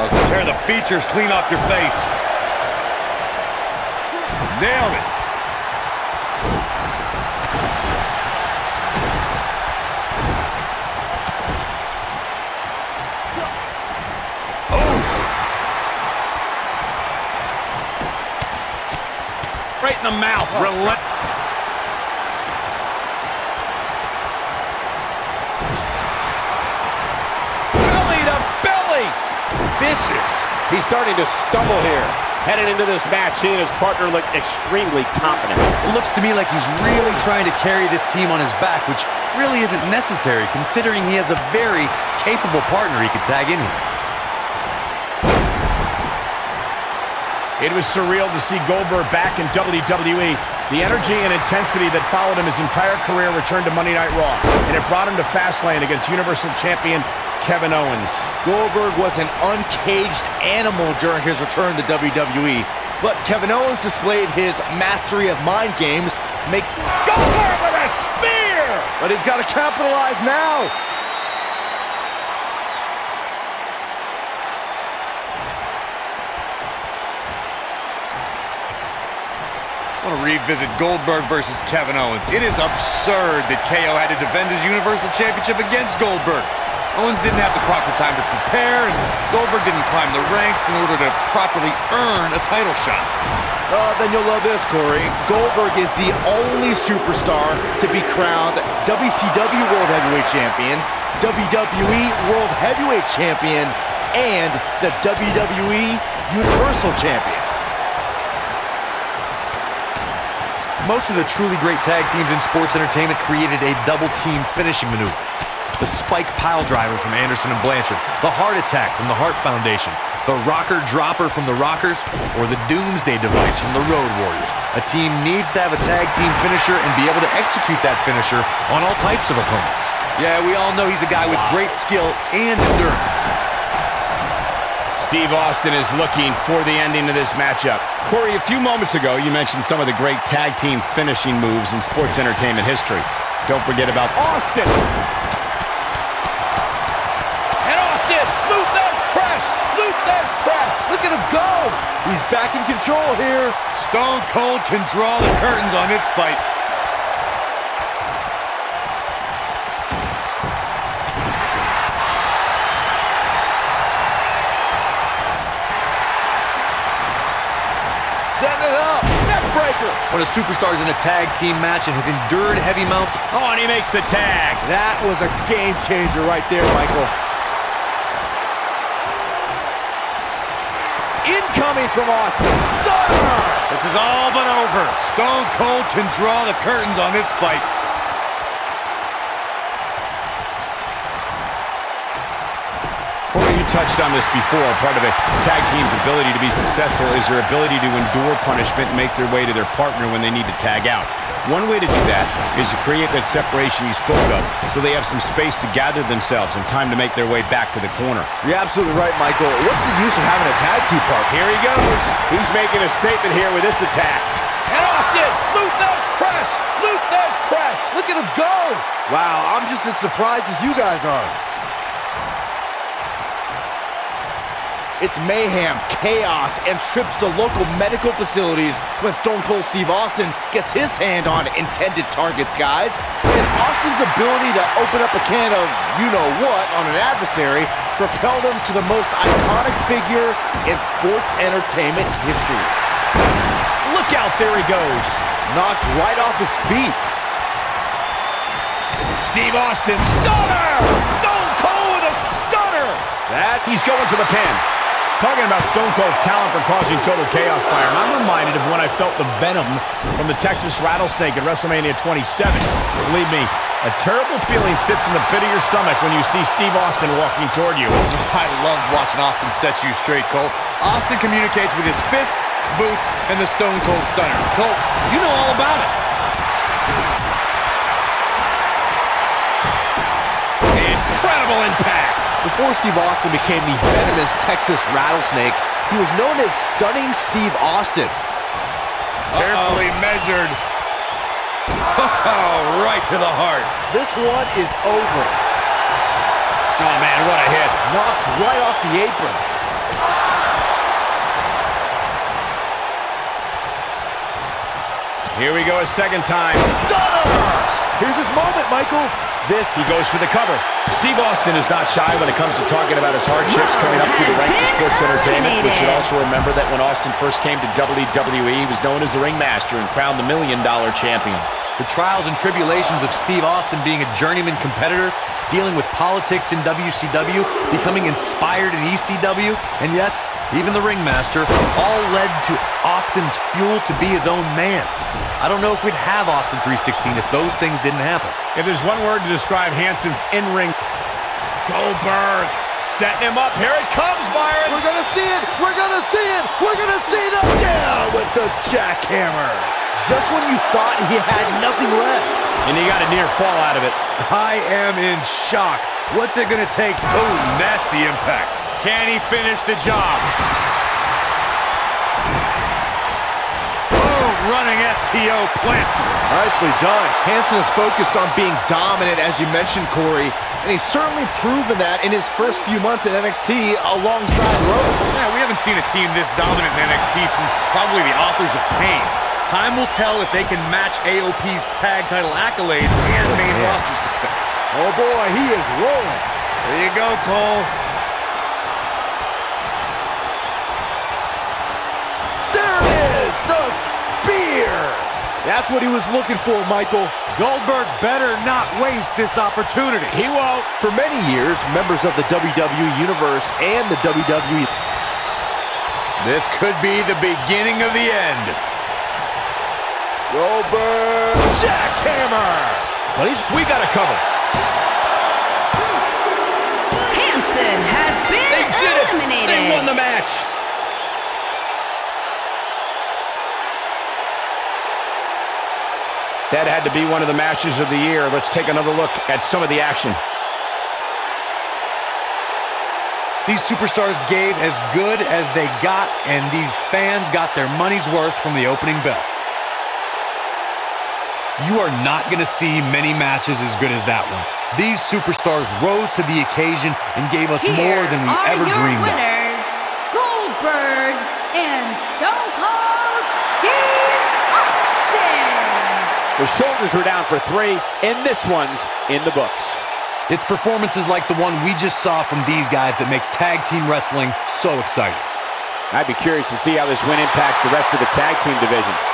Oh, tear the features clean off your face. Nailed it. Right in the mouth. Relent Belly Vicious. He's starting to stumble here. Headed into this match, he and his partner look extremely confident. It looks to me like he's really trying to carry this team on his back, which really isn't necessary considering he has a very capable partner he could tag in here. It was surreal to see Goldberg back in WWE. The energy and intensity that followed him his entire career returned to Monday Night Raw, and it brought him to Fastlane against Universal Champion Kevin Owens. Goldberg was an uncaged animal during his return to WWE, but Kevin Owens displayed his mastery of mind games, make Goldberg with a spear! But he's got to capitalize now. I want to revisit Goldberg versus Kevin Owens. It is absurd that KO had to defend his Universal Championship against Goldberg. Owens didn't have the proper time to prepare, and Goldberg didn't climb the ranks in order to properly earn a title shot. Uh, then you'll love this, Corey. Goldberg is the only superstar to be crowned WCW World Heavyweight Champion, WWE World Heavyweight Champion, and the WWE Universal Champion. Most of the truly great tag teams in sports entertainment created a double team finishing maneuver. The spike pile driver from Anderson and Blanchard, the heart attack from the Heart Foundation, the rocker dropper from the Rockers, or the doomsday device from the Road Warriors. A team needs to have a tag team finisher and be able to execute that finisher on all types of opponents. Yeah, we all know he's a guy with great skill and endurance. Steve Austin is looking for the ending of this matchup. Corey, a few moments ago, you mentioned some of the great tag team finishing moves in sports entertainment history. Don't forget about Austin. And Austin, Lou Thesz press, Lou Thesz press. Look at him go. He's back in control here. Stone Cold can draw the curtains on this fight. Setting it up. Neckbreaker. When a superstar is in a tag team match and has endured heavy mounts, Oh, and he makes the tag. That was a game changer right there, Michael. Incoming from Austin. Stunner! This is all but over. Stone Cold can draw the curtains on this fight. Touched on this before. Part of a tag team's ability to be successful is their ability to endure punishment and make their way to their partner when they need to tag out. One way to do that is to create that separation you spoke of so they have some space to gather themselves and time to make their way back to the corner. You're absolutely right, Michael. What's the use of having a tag team partner? Here he goes. He's making a statement here with this attack. And Austin, Lou Thesz press, Lou Thesz press. Look at him go. Wow, I'm just as surprised as you guys are. It's mayhem, chaos, and trips to local medical facilities when Stone Cold Steve Austin gets his hand on intended targets, guys. And Austin's ability to open up a can of you-know-what on an adversary propelled him to the most iconic figure in sports entertainment history. Look out, there he goes. Knocked right off his feet. Steve Austin, stunner! Stone Cold with a stunner! That, he's going for the pin. Talking about Stone Cold's talent for causing total chaos, Byron, I'm reminded of when I felt the venom from the Texas Rattlesnake at WrestleMania 27. Believe me, a terrible feeling sits in the pit of your stomach when you see Steve Austin walking toward you. I love watching Austin set you straight, Cole. Austin communicates with his fists, boots, and the Stone Cold Stunner. Cole, you know all about it. Incredible impact! Before Steve Austin became the venomous Texas rattlesnake, he was known as Stunning Steve Austin. Uh -oh. Carefully measured. Oh, right to the heart. This one is over. Oh, man, what a hit. Knocked right off the apron. Here we go a second time. Stunner! Here's his moment, Michael. This, he goes for the cover. Steve Austin is not shy when it comes to talking about his hardships coming up through the ranks of sports entertainment. We should also remember that when Austin first came to WWE, he was known as the ringmaster and crowned the Million Dollar Champion. The trials and tribulations of Steve Austin being a journeyman competitor, dealing with politics in WCW, becoming inspired in ECW, and yes, even the ringmaster, all led to Austin's fuel to be his own man. I don't know if we'd have Austin 316 if those things didn't happen. If there's one word to describe Hanson's in-ring, Goldberg setting him up. Here it comes, Byron. We're gonna see it. We're gonna see it. We're gonna see the down with the jackhammer. Just when you thought he had nothing left. And he got a near fall out of it. I am in shock. What's it going to take? Oh, nasty impact. Can he finish the job? Running FTO plants. Nicely done. Hanson is focused on being dominant, as you mentioned, Corey, and he's certainly proven that in his first few months at NXT alongside Rowe. Yeah, we haven't seen a team this dominant in NXT since probably the authors of Pain. Time will tell if they can match AOP's tag title accolades and main roster success. Oh boy, he is rolling. There you go, Cole. That's what he was looking for, Michael. Goldberg better not waste this opportunity. He won't. For many years, members of the WWE Universe and the WWE... This could be the beginning of the end. Goldberg jackhammer. But he's, we got to cover. Hanson has been They did it. eliminated. They won the match. That had to be one of the matches of the year. Let's take another look at some of the action. These superstars gave as good as they got, and these fans got their money's worth from the opening bell. You are not going to see many matches as good as that one. These superstars rose to the occasion and gave us Here more than we are ever your dreamed of. winners, Goldberg and Stone Cold The shoulders were down for three, and this one's in the books. It's performances like the one we just saw from these guys that makes tag team wrestling so exciting. I'd be curious to see how this win impacts the rest of the tag team division.